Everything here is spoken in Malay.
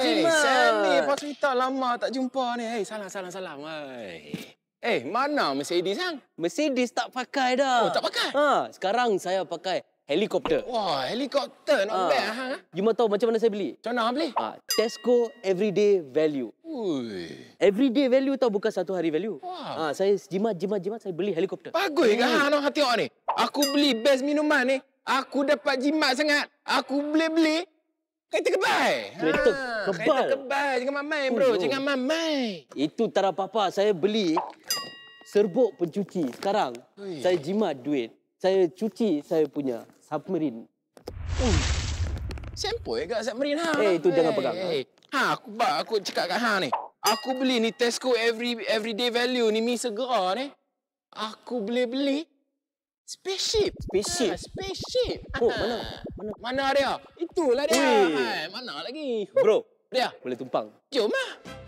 Apa cerita lama tak jumpa ni? Hey, salam, salam, salam. Hey. Eh, mana Mercedes, Sang? Mercedes tak pakai dah. Oh, tak pakai? Ha, sekarang saya pakai helikopter. Wah, helikopter. Not Ha. bad, ha? You mau tahu macam mana saya beli? Macam mana beli? Ha, Tesco Everyday Value. Ui. Everyday value tau bukan satu hari value. Wah. Ha, saya jimat jimat jimat saya beli helikopter. Bagus ke ha nak tengok ni? Aku beli best minuman ni. Aku dapat jimat sangat. Aku beli-beli. Kereta kebal. Kereta kebal? Kereta kebal. Jangan mamai bro. Oh. Jangan mamai. Itu tak ada apa-apa. Saya beli serbuk pencuci. Sekarang Ui. saya jimat duit. Saya cuci saya punya submarine. Sempoi kat submarine ha. Eh, itu jangan pegang, Eh, ha, aku bak aku cakap kat ha ni. Aku beli ni Tesco every everyday value ni mi segera ni. Aku beli-beli spaceship. Spaceship? Ha, spaceship. Oh, mana? Mana? Mana dia? Itulah dia. Ui. Ha, mana lagi? Bro, Dia. boleh tumpang. Jom ah.